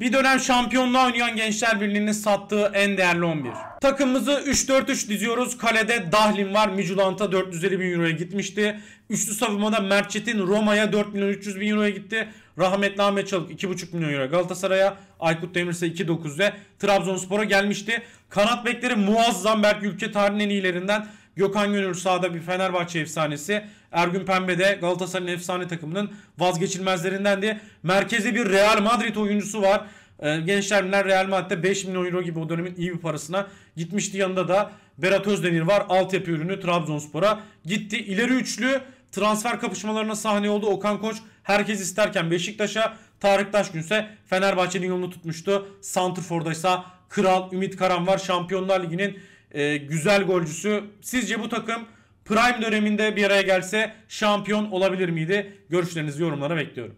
Bir dönem şampiyonluğa oynayan Gençler Birliği'nin sattığı en değerli 11. Takımımızı 3-4-3 diziyoruz. Kalede Dahlin var. Midtjylland'a 450 bin euroya gitmişti. Üçlü savunmada Mert Çetin Roma'ya 4 milyon 300 bin euroya gitti. Rahmetli Ahmet Çalık 2,5 milyon euro Galatasaray'a. Aykut Demirse 2.9'da Trabzonspor'a gelmişti. Kanat bekleri muazzam Berk ülke tarihinin en iyilerinden. Gökhan Gönül sağda bir Fenerbahçe efsanesi. Ergün Pembe de Galatasaray'ın efsane takımının vazgeçilmezlerindendi. Merkezi bir Real Madrid oyuncusu var. Ee, Gençler Real Madrid'de 5 milyon euro gibi o dönemin iyi bir parasına gitmişti. Yanında da Berat Özdemir var. Altyapı ürünü Trabzonspor'a gitti. İleri üçlü transfer kapışmalarına sahne oldu. Okan Koç herkes isterken Beşiktaş'a, Tarık Taşgünse Fenerbahçe'nin yolunu tutmuştu. Santrfor'da ise Kral Ümit Karan var. Şampiyonlar Ligi'nin e, güzel golcüsü. Sizce bu takım Prime döneminde bir araya gelse şampiyon olabilir miydi? Görüşlerinizi yorumlara bekliyorum.